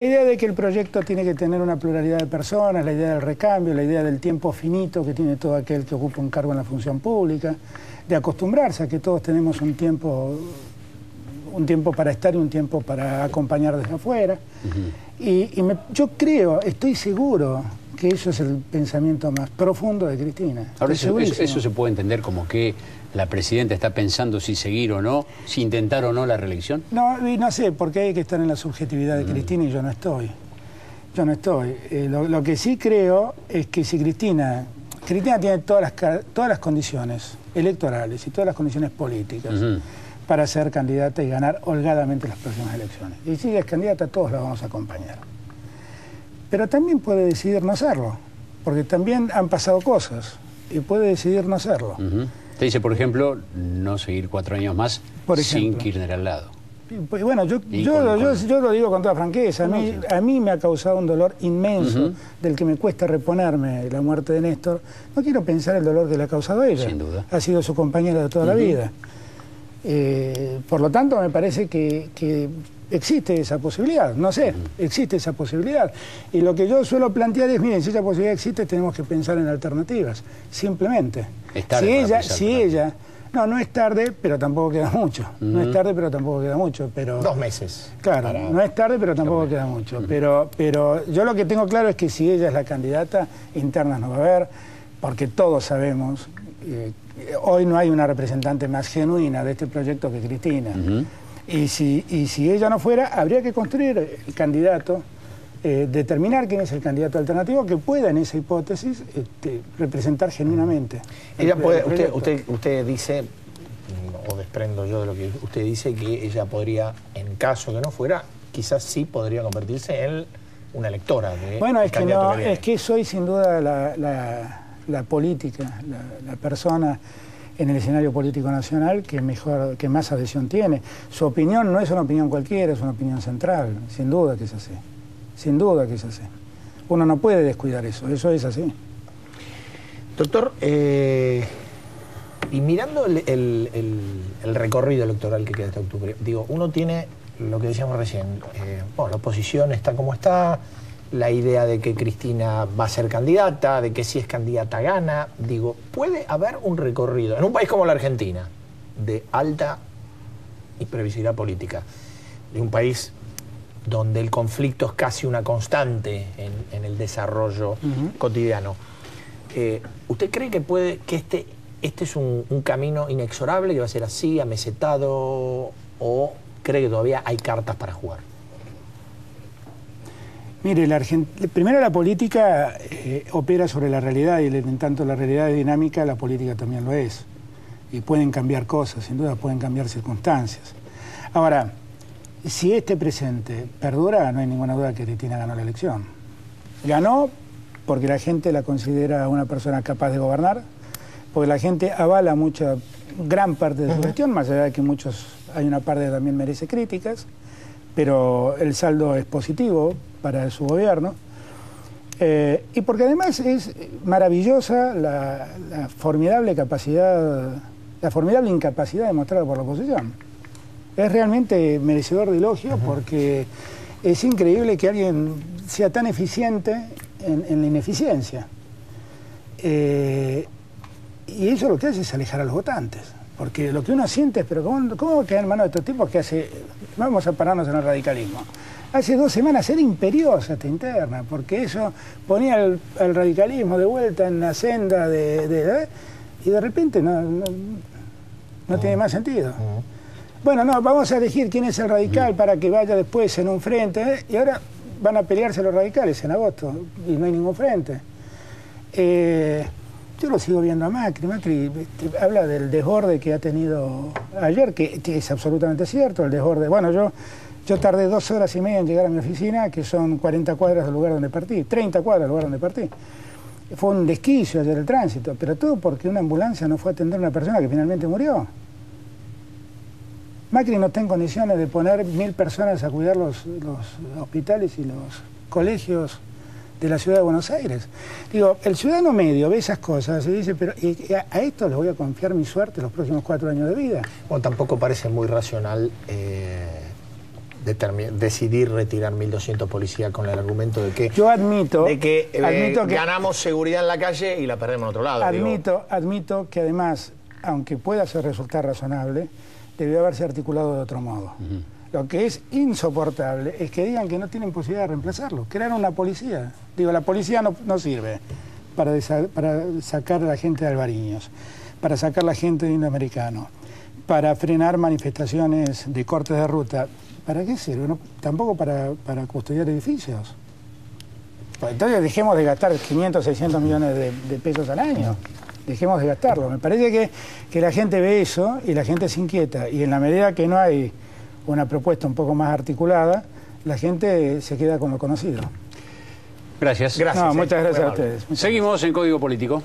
La idea de que el proyecto tiene que tener una pluralidad de personas, la idea del recambio, la idea del tiempo finito que tiene todo aquel que ocupa un cargo en la función pública, de acostumbrarse a que todos tenemos un tiempo, un tiempo para estar y un tiempo para acompañar desde afuera. Y, yo creo, estoy seguro que eso es el pensamiento más profundo de Cristina. Ahora, eso, eso se puede entender como que la presidenta está pensando si seguir o no, si intentar o no la reelección? No, y no sé, porque hay que estar en la subjetividad de mm. Cristina y yo no estoy. Yo no estoy. Eh, lo, que sí creo es que si Cristina, Cristina tiene todas las, todas las condiciones electorales y todas las condiciones políticas para ser candidata y ganar holgadamente las próximas elecciones. Y si es candidata, todos la vamos a acompañar. Pero también puede decidir no hacerlo, porque también han pasado cosas y puede decidir no hacerlo. Te dice, por ejemplo, no seguir cuatro años más sin Kirchner al lado. Pues bueno, yo, yo, lo digo con toda franqueza. A mí, a mí me ha causado un dolor inmenso del que me cuesta reponerme la muerte de Néstor. No quiero pensar el dolor que le ha causado a ella. Sin duda. Ha sido su compañera de toda la vida. Eh, por lo tanto, me parece que, que existe esa posibilidad, no sé, existe esa posibilidad. Y lo que yo suelo plantear es, miren, si esa posibilidad existe, tenemos que pensar en alternativas, simplemente. si ella, si ella, no, no es tarde, pero tampoco queda mucho. No es tarde, pero tampoco queda mucho. Pero, Dos meses. Claro, no es tarde, pero tampoco queda mucho. Pero, pero yo lo que tengo claro es que si ella es la candidata, internas no va a haber, porque todos sabemos, eh, hoy no hay una representante más genuina de este proyecto que Cristina. Y si, y si ella no fuera, habría que construir el candidato, eh, determinar quién es el candidato alternativo que pueda en esa hipótesis este, representar genuinamente. Ella puede, usted, usted, usted dice, o desprendo yo de lo que usted dice, que ella podría, en caso que no fuera, quizás sí podría convertirse en una electora. De bueno, es que, no, es que soy sin duda la, la, política, la, la persona en el escenario político nacional que mejor, que más adhesión tiene. Su opinión no es una opinión cualquiera, es una opinión central, sin duda que es así. Sin duda que es así. Uno no puede descuidar eso, eso es así. Doctor, eh, y mirando el, recorrido electoral que queda este octubre, digo, uno tiene lo que decíamos recién, eh, la oposición está como está, la idea de que Cristina va a ser candidata, de que si es candidata gana. Digo, puede haber un recorrido en un país como la Argentina, de alta imprevisibilidad política, de un país donde el conflicto es casi una constante en, el desarrollo cotidiano. Eh, ¿Usted cree que puede que este, este es un, un camino inexorable, que va a ser así, amesetado, o cree que todavía hay cartas para jugar? Mire, la primero la política eh, opera sobre la realidad y en tanto la realidad es dinámica, la política también lo es. Y pueden cambiar cosas, sin duda pueden cambiar circunstancias. Ahora, si este presente perdura, no hay ninguna duda que Cristina ganó la elección. Ganó porque la gente la considera una persona capaz de gobernar, porque la gente avala mucha, gran parte de su gestión, más allá de que muchos, hay una parte que también merece críticas, pero el saldo es positivo para su gobierno. Eh, y porque además es maravillosa la, formidable capacidad, la formidable incapacidad demostrada por la oposición. Es realmente merecedor de elogio porque es increíble que alguien sea tan eficiente en, la ineficiencia. Eh, y eso lo que hace es alejar a los votantes. Porque lo que uno siente es, pero ¿cómo, cómo va a quedar en manos de estos tipos que hace... Vamos a pararnos en el radicalismo hace dos semanas era imperiosa esta interna, porque eso ponía el, radicalismo de vuelta en la senda de... y de repente no, no, tiene más sentido. Bueno, no, vamos a elegir quién es el radical para que vaya después en un frente, ¿eh? y ahora van a pelearse los radicales en agosto, y no hay ningún frente. Eh, yo lo sigo viendo a Macri. Macri este, habla del desborde que ha tenido ayer, que es absolutamente cierto, el desborde. Bueno, yo yo tardé dos horas y media en llegar a mi oficina, que son 40 cuadras del lugar donde partí, 30 cuadras del lugar donde partí. Fue un desquicio ayer el tránsito, pero todo porque una ambulancia no fue a atender a una persona que finalmente murió. Macri no está en condiciones de poner mil personas a cuidar los, hospitales y los colegios de la ciudad de Buenos Aires. Digo, el ciudadano medio ve esas cosas y dice, pero a esto les voy a confiar mi suerte los próximos cuatro años de vida. Bueno, tampoco parece muy racional eh, decidir retirar 1.200 policías con el argumento de que... Yo admito, de que, eh, admito que ganamos seguridad en la calle y la perdemos en otro lado. Admito, admito que además, aunque pueda ser resultar razonable, debió haberse articulado de otro modo. Lo que es insoportable es que digan que no tienen posibilidad de reemplazarlo. Crearon una policía. Digo, la policía no, no sirve para, para sacar a la gente de Albariños, para sacar a la gente de Indoamericano, para frenar manifestaciones de cortes de ruta. ¿Para qué sirve? tampoco para, para, custodiar edificios. Pues entonces dejemos de gastar 500, 600 millones de, de pesos al año dejemos de gastarlo. Me parece que, que, la gente ve eso y la gente se inquieta. Y en la medida que no hay una propuesta un poco más articulada, la gente se queda con lo conocido. Gracias. Gracias. muchas gracias a ustedes. Seguimos en Código Político.